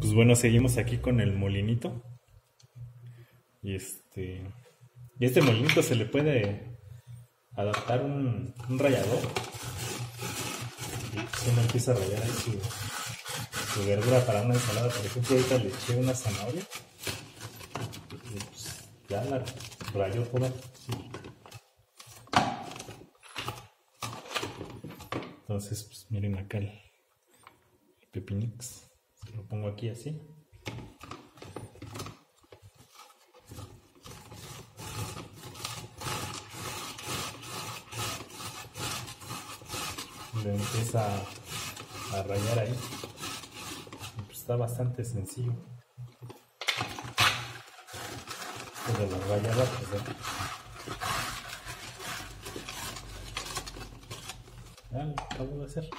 Pues bueno, seguimos aquí con el molinito. Y este. Y este molinito se le puede adaptar un, un rallador. Y empieza a rayar ahí su, su verdura para una ensalada. Por ejemplo, ahorita le eché una zanahoria. Y pues ya la rayó toda. Entonces, pues miren acá el, el pepinix. Lo pongo aquí así. Le empieza a, a rayar ahí. Pues está bastante sencillo. De la rayada, pues ya. Ya lo acabo de hacer.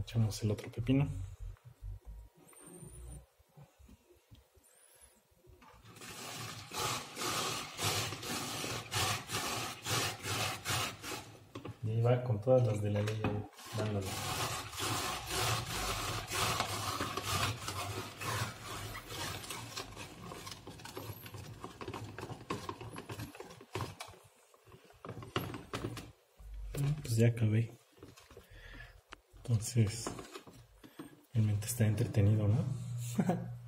Echamos el otro pepino. Y va con todas las de la ley dándole. Mm, Pues ya acabé. Entonces, realmente está entretenido, ¿no?